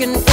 looking